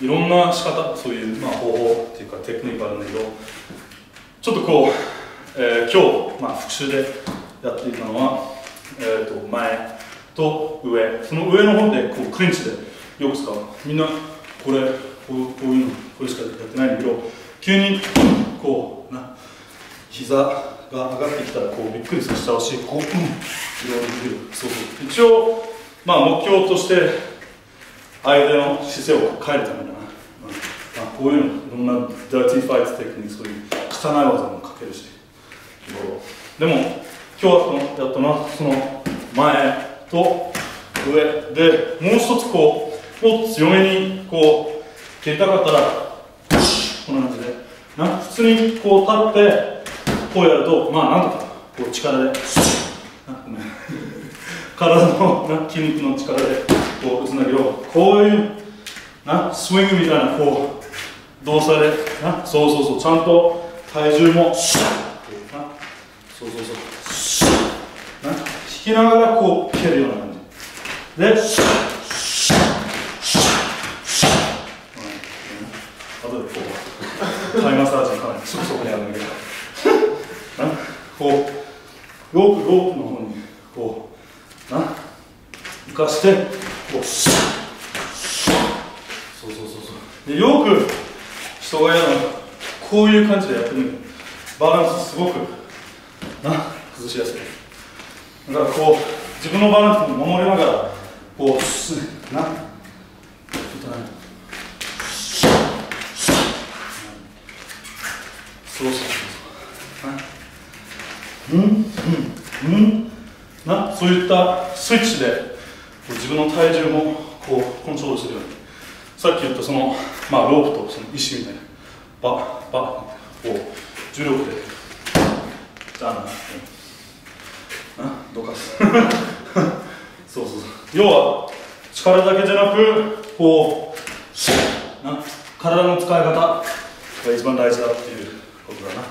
いろんな仕方そういう、まあ、方法っていうかテクニックあるんだけどちょっとこう、えー、今日、まあ、復習でやっていたのは、えーと、前と上。その上の方でこうクリンチでよく使う。みんなこれこうこういうのこれしかやってないんだけど急にこうな膝が上がってきたらこうびっくりさせちゃうしこう、うん、いろいろそうそう。一応まあ目標として相手の姿勢を変えるため、こういうのいろんなダーティーファイトテクニックそういう汚い技もかけるし。でも今日はやったのはその前と上でもう一つこうもっと強めにこう蹴りたかったらこんな感じでな普通にこう立ってこうやるとまあなんとかこう力で体のな筋肉の力でこう打つんだけどこういうなスイングみたいなこう動作でなそうそうそう。ちゃんと体重も。シャッなそうそうそう。な引きながらこう蹴るような感じ。でシャッシャッシャッシャッあとでこうタイマッサージのかなりすぐそこにあるんだけど。なこうロープロープの方にこうな浮かしてこうシャッシャッそうそうそうそう。でよく人がやるのこういう感じでやってみる。バランスすごくな崩しやすい。だからこう自分のバランスも守りながらこうすな。そうそうそううんうんうん。な。そういったスイッチで自分の体重もこうコントロールするように。さっき言ったその、まあ、ロープとその石みたいなバッバッを重力でじゃあな、などかす。そうそうそう。要は力だけじゃなくこうな体の使い方が一番大事だっていうことだな。